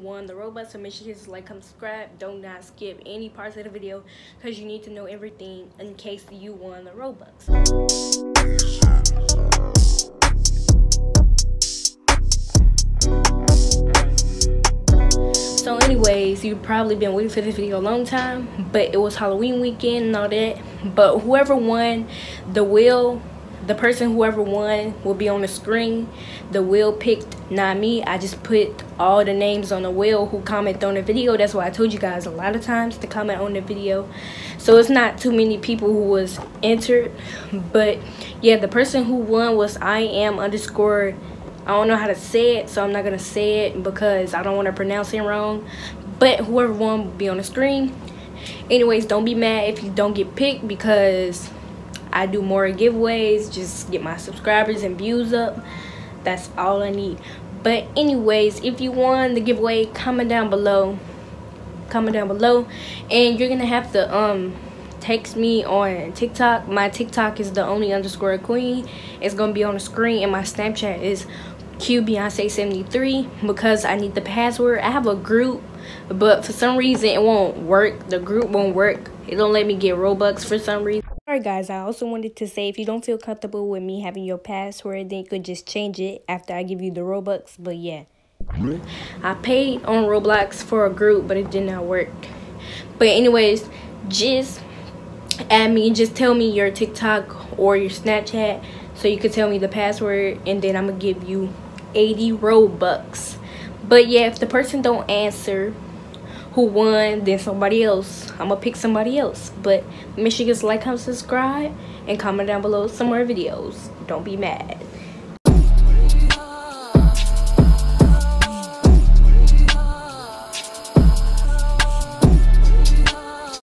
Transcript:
One, the Robux, so make sure you hit like, comment, subscribe. Do not skip any parts of the video because you need to know everything in case you won the Robux. So anyways, you've probably been waiting for this video a long time, but it was Halloween weekend and all that. But whoever won the wheel, the person whoever won will be on the screen. The wheel picked, not me. I just put all the names on the wheel who comment on the video. That's why I told you guys a lot of times to comment on the video. So it's not too many people who was entered. But yeah, the person who won was I am underscore I don't know how to say it, so I'm not gonna say it because I don't want to pronounce it wrong. But whoever won will be on the screen. Anyways, don't be mad if you don't get picked because I do more giveaways. Just get my subscribers and views up. That's all I need. But anyways, if you won the giveaway, comment down below. Comment down below, and you're gonna have to um text me on TikTok. My TikTok is the only underscore queen. It's gonna be on the screen, and my Snapchat is Q Beyonce 73 because I need the password. I have a group, but for some reason it won't work. The group won't work. It don't let me get Robux for some reason. Alright guys, I also wanted to say if you don't feel comfortable with me having your password, then you could just change it after I give you the Robux. But yeah. I paid on Roblox for a group, but it did not work. But anyways, just add me just tell me your TikTok or your Snapchat so you can tell me the password and then I'm gonna give you 80 Robux. But yeah, if the person don't answer who won, then somebody else. I'm gonna pick somebody else. But make sure you guys like, comment, subscribe, and comment down below some more videos. Don't be mad.